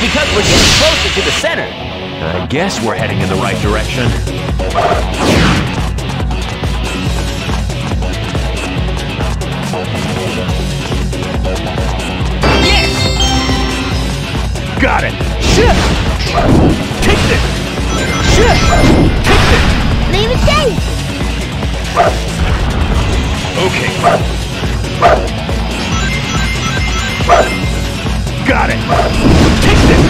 because we're getting closer to the center. I guess we're heading in the right direction. Yes! Got it! Shit! Take this! Shit! Take this! Leave it safe. Okay. Got it! Take this!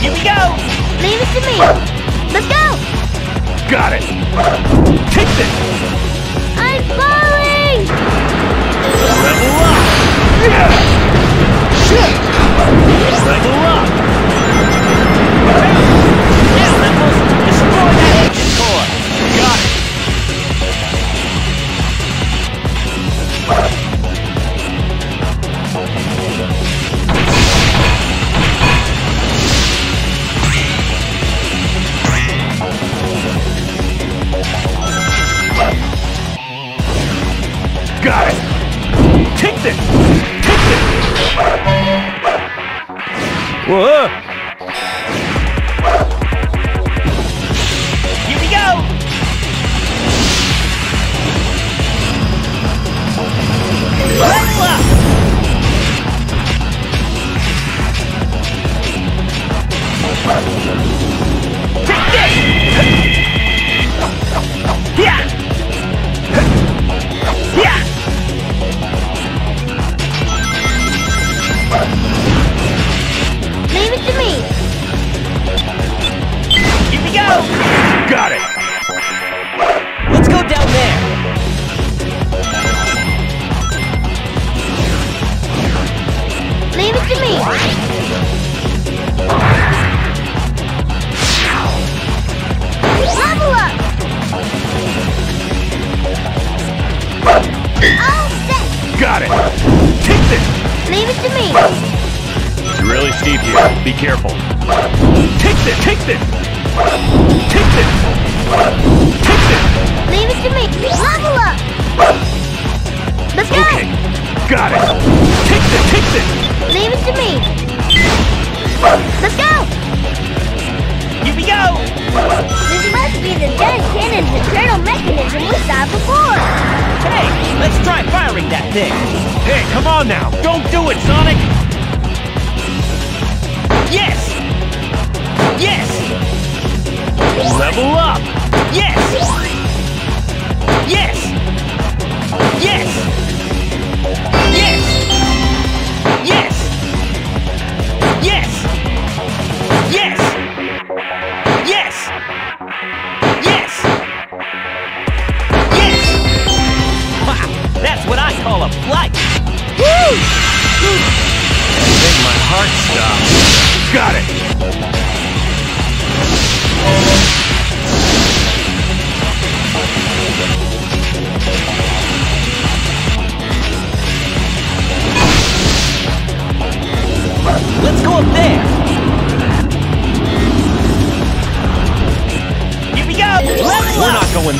Here we go! Leave it to me. Let's go. Got it! Take this! I'm falling. Level up! Shit! Level up! Uou! To me. It's really steep here. Be careful. Take this! Take this! Take this! Take this! Leave it to me. Level up. Let's go. Okay. Got it! Take this! Take this! Leave it to me. Let's go. Here we go! This must be the gun cannon's internal thing! Hey, come on now! Don't do it, Sonic! Yes! Yes! Level up! Yes! Yes! Yes!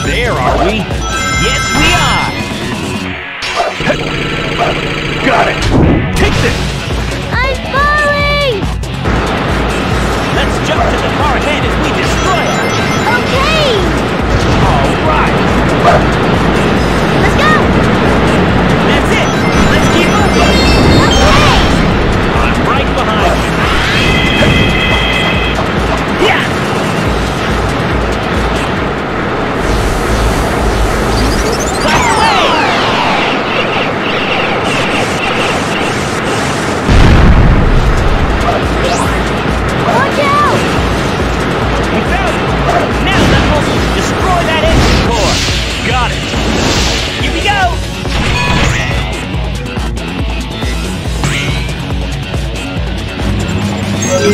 There, are we? Yes, we are! Got it! Take this! I'm falling. Let's jump to the car ahead as we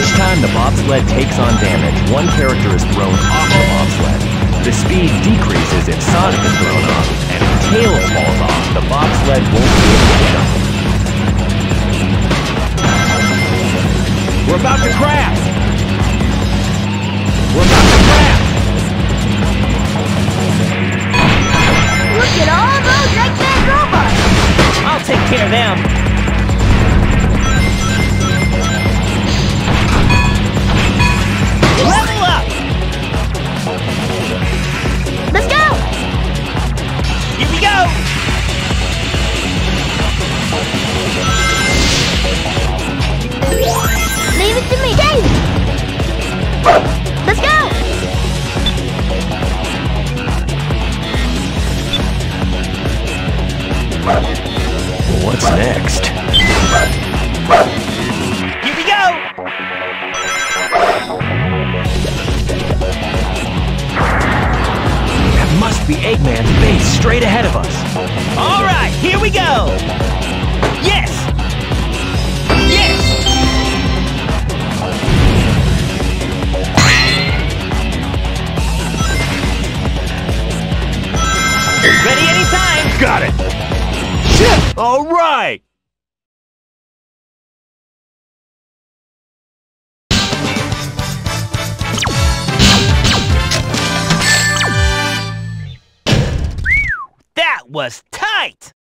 Each time the bobsled takes on damage, one character is thrown off the bobsled. The speed decreases if Sonic is thrown off, and if Tails falls off, the bobsled won't be able to get. We're about to crash! We're about to What's next? Here we go! That must be Eggman's base straight ahead of us. All right, here we go! Yes! Yes! Ready anytime! Got it! All right! That was tight.